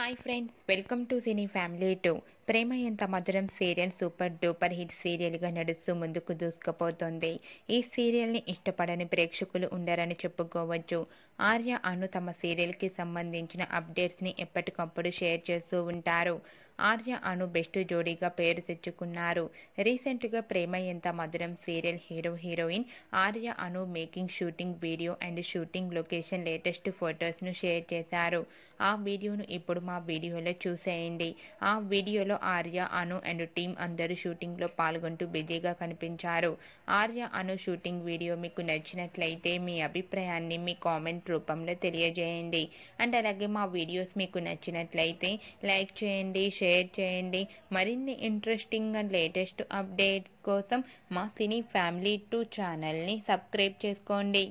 Hi friends welcome to cine family two Prema Entha Madhuram serial super duper hit సీరియల్గా నడుస్తూ ముందుకు దూసుకుపోతుంది. ఈ సీరియల్ని ఇష్టపడని ప్రేక్షకులు ఉండరని చెప్పుకోవచ్చు. ఆర్య అను తమ సీరియల్కి సంబంధించిన అప్డేట్స్ని ఎప్పటికప్పుడు షేర్ చేస్తూ ఉంటారు. ఆర్య అను బెస్ట్ జోడీగా పేరు తెచ్చుకున్నారు. రీసెంట్గా Prema Entha Madhuram serial hero heroine Arya Anu making shooting video and shooting location latest ఫొటోస్ను share చేశారు. ఆ వీడియోను ఇప్పుడు మా వీడియోలో చూసేయండి. ఆ వీడియోలో ఆర్య అను అండ్ టీం అందరూ షూటింగ్లో పాల్గొంటూ బిజీగా కనిపించారు. ఆర్య అను షూటింగ్ వీడియో మీకు నచ్చినట్లయితే మీ అభిప్రాయాన్ని మీ కామెంట్ రూపంలో తెలియజేయండి. అండ్ అలాగే మా వీడియోస్ మీకు నచ్చినట్లయితే లైక్ చేయండి షేర్ చేయండి. మరిన్ని ఇంట్రెస్టింగ్ అండ్ లేటెస్ట్ అప్డేట్స్ కోసం మా సినీ ఫ్యామిలీ టూ ఛానల్ని సబ్స్క్రైబ్ చేసుకోండి.